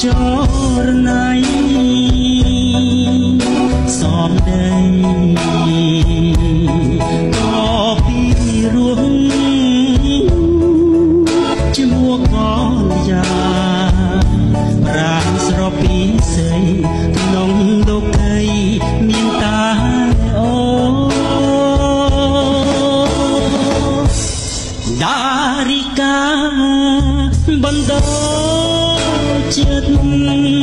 ចរណៃសំដែងក៏ពីរួងជាមួកកលយាប្រាំស្រពីស័យក្នុងដុកីមានតាអូដារីកាបណ្ដោ ចិត្ត